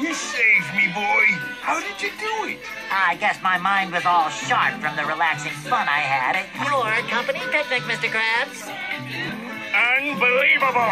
You saved me, boy. How did you do it? I guess my mind was all sharp from the relaxing fun I had at your company picnic, Mr. Krabs. Unbelievable.